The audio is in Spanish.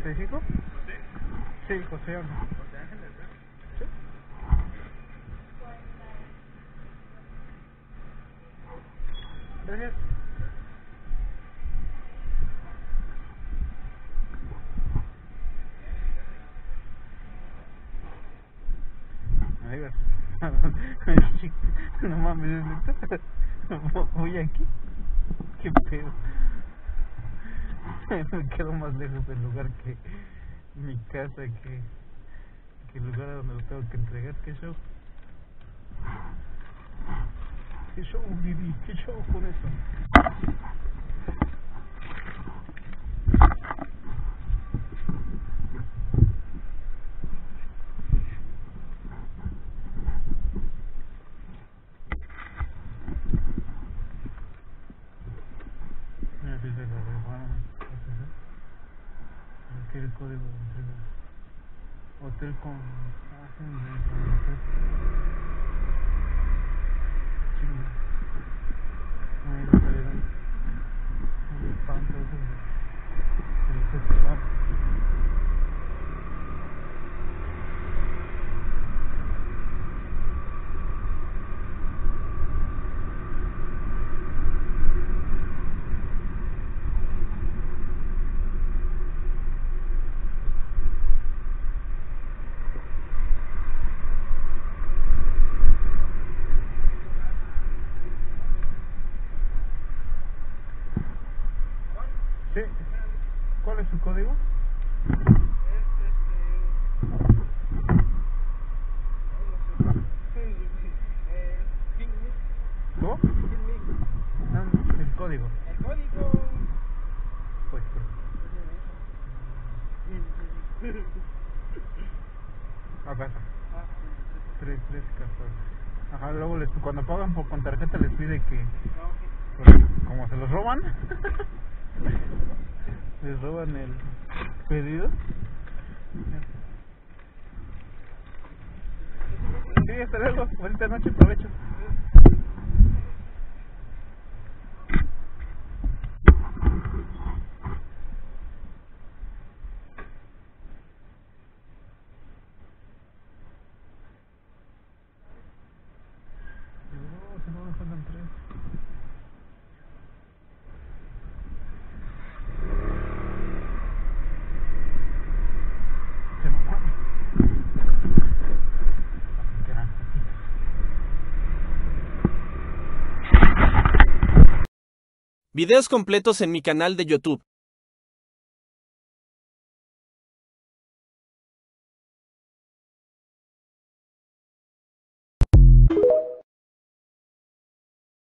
45? Sí, José Ángel. Sí. Gracias. No mames, ¿es neta? Voy aquí. ¿Qué pedo? Me quedo más lejos del lugar que mi casa, que, que el lugar a donde lo tengo que entregar. ¿Qué show? ¿Qué show, Vivi? ¿Qué show con eso? ¿Qué es el código de entrega? Hotel con... Ah, sí, con hotel. Chinga. Ahí me salieron un espanto esos de- del festival. Sí. ¿Cuál es su código? ¿Cómo? Ah, el código. El código. Pues, pues. Acá está. 3, 3, 14. Ajá, luego les, cuando pagan por, con tarjeta les pide que, pues, como se los roban, les roban el pedido. Sí, hasta luego. Buenas noches, provecho. No, si no me faltan tres. Se mamaron. Que eran poquitos. Videos completos en mi canal de YouTube.